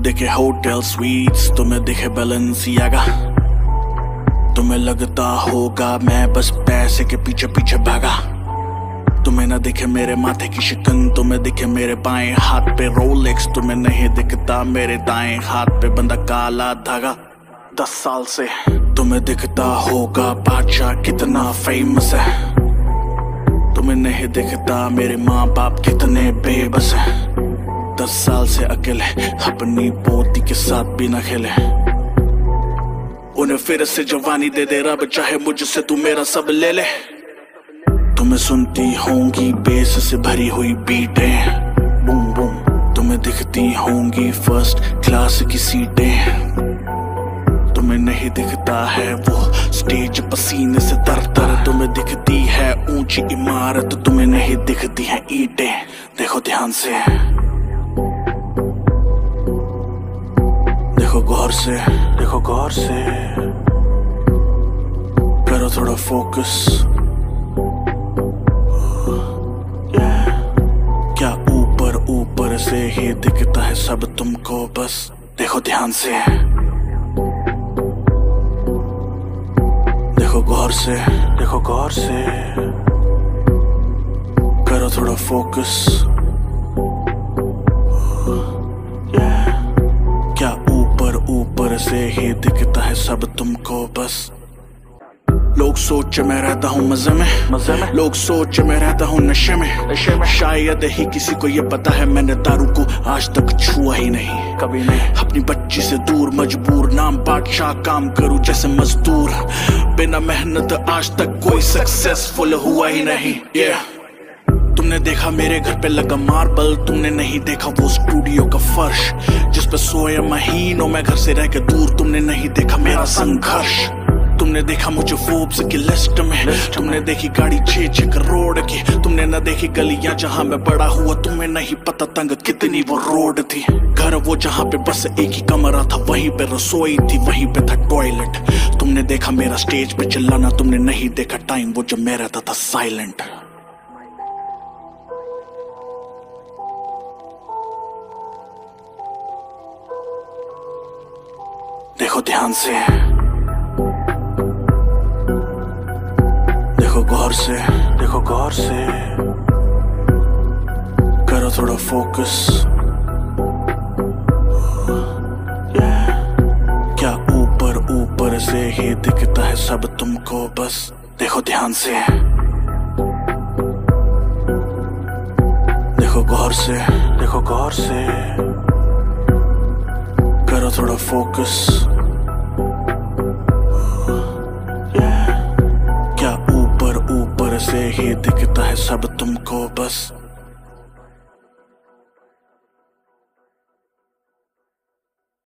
तुम्हें दिखे hotel sweets, तुम्हें दिखे बैलेंसियागा तुम्हें लगता होगा मैं बस पैसे के पीछे पीछे भागा। तुम्हें ना दिखे मेरे माथे की शिकन, तुम्हें दिखे मेरे बाएँ हाथ पे रोलेक्स तुम्हें नहीं दिखता मेरे दाएँ हाथ पे बंदा काला धागा। दस साल से तुम्हें दिखता होगा बादशाह कितना फ़ेमस है। तुम्हें नहीं दिखता मेरे माँ बाप कितने बेबस है। साल से अकेले, अपनी पोती के साथ भी न खेले। उन्हें फिर से जवानी दे दे रब, चाहे मुझसे तू मेरा सब ले ले। तुम्हें सुनती होंगी बेस से भरी हुई बीटें। बूम बूम, तुम्हें दिखती होंगी फ़र्स्ट क्लास की सीटें। तुम्हें नहीं दिखता है वो स्टेज पसीने से तर तर। तुम्हें दिखती है ऊँची इमारत, तुम्हें नहीं दिखती है ईंटें। देखो ध्यान से। गौर से, देखो गौर से। करो थोड़ा फोकस क्या ऊपर ऊपर से ही दिखता है सब तुमको, बस देखो ध्यान से। देखो गौर से, देखो गौर से। करो थोड़ा फोकस से ही दिखता है सब तुमको बस। लोग सोच मैं रहता हूँ मज़े में। मज़े में? लोग सोच मैं रहता हूँ नशे में। नशे में? शायद ही किसी को ये पता है मैंने दारू को आज तक छुआ ही नहीं। कभी नहीं। अपनी बच्ची से दूर मजबूर नाम बादशाह काम करूँ जैसे मजदूर। बिना मेहनत आज तक कोई सक्सेसफुल हुआ ही नहीं। ये yeah. तुमने देखा मेरे घर पे लगा मार्बल तुमने नहीं देखा वो स्टूडियो का फर्श, जिस पे सोए महीनों में घर से रह के दूर? तुमने नहीं देखा मेरा संघर्ष? तुमने देखा मुझे फोर्ब्स की लिस्ट में? तुमने देखी गाड़ी छह छह करोड़ की? तुमने न देखी गलियाँ जहाँ मैं बड़ा हुआ? तुम्हें नहीं पता तंग कितनी वो रोड थी। घर वो जहाँ पे बस एक ही कमरा था, वहीं पे रसोई थी, वहीं पे था टॉयलेट तुमने देखा मेरा स्टेज पे चिल्लाना, तुमने नहीं देखा टाइम वो जब मैं रहता था साइलेंट ध्यान से। देखो गौर से, देखो गौर से। करो थोड़ा फोकस क्या ऊपर ऊपर से ही दिखता है सब तुमको? बस देखो ध्यान से। देखो गौर से, देखो गौर से। करो थोड़ा फोकस दिखता है सब तुमको बस।